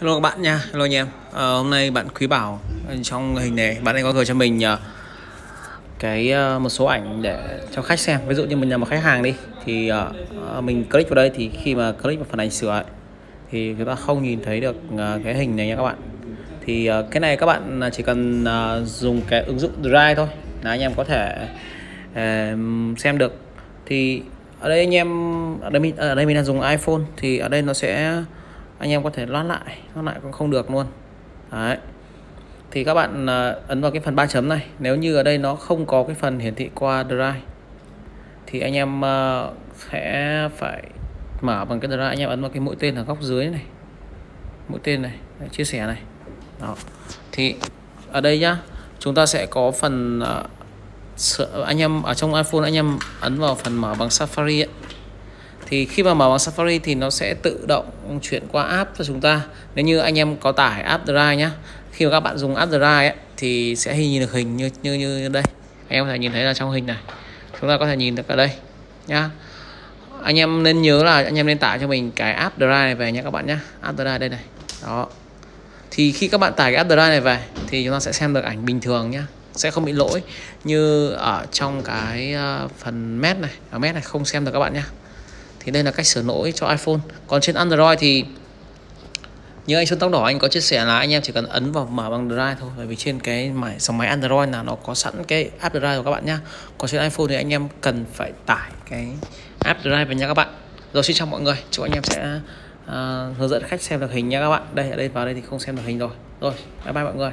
Hello các bạn nha, hello anh em. à, hôm nay bạn Quý Bảo trong hình này bạn ấy có gửi cho mình uh, cái uh, một số ảnh để cho khách xem. Ví dụ như mình là một khách hàng đi thì uh, mình click vào đây thì khi mà click vào phần ảnh sửa ấy, thì chúng ta không nhìn thấy được uh, cái hình này nha các bạn. Thì uh, cái này các bạn chỉ cần uh, dùng cái ứng dụng Drive thôi là anh em có thể uh, xem được. Thì ở đây anh em ở đây mình ở đây mình đang dùng iPhone thì ở đây nó sẽ anh em có thể loát lại loát lại cũng không được luôn. Đấy. Thì các bạn à, ấn vào cái phần ba chấm này. Nếu như ở đây nó không có cái phần hiển thị qua drive thì anh em à, sẽ phải mở bằng cái drive. Anh em ấn vào cái mũi tên ở góc dưới này. Mũi tên này Đấy, chia sẻ này. Đó. Thì ở đây nhá chúng ta sẽ có phần uh, anh em ở trong iPhone anh em ấn vào phần mở bằng Safari ấy thì khi mà mở bằng Safari thì nó sẽ tự động chuyển qua app cho chúng ta. Nếu như anh em có tải app Drive nhá khi mà các bạn dùng app Drive ấy, thì sẽ nhìn được hình như như như đây. Anh em có thể nhìn thấy là trong hình này. Chúng ta có thể nhìn được ở đây nhá. Anh em nên nhớ là anh em nên tải cho mình cái app Drive này về nhé các bạn nhé app Drive đây này. Đó. Thì khi các bạn tải cái app Drive này về thì chúng ta sẽ xem được ảnh bình thường nhé sẽ không bị lỗi như ở trong cái ờ, phần met này ở met này không xem được các bạn nhé thì đây là cách sửa lỗi cho iPhone. Còn trên Android thì như anh Xuân Tóc Đỏ anh có chia sẻ là anh em chỉ cần ấn vào mở bằng Drive thôi. Bởi vì trên cái máy dòng máy Android là nó có sẵn cái app Drive của các bạn nhá. Còn trên iPhone thì anh em cần phải tải cái app Drive về nha các bạn. Rồi xin chào mọi người chúc anh em sẽ uh, hướng dẫn khách xem được hình nha các bạn. Đây ở đây vào đây thì không xem được hình rồi. Rồi bye bye mọi người.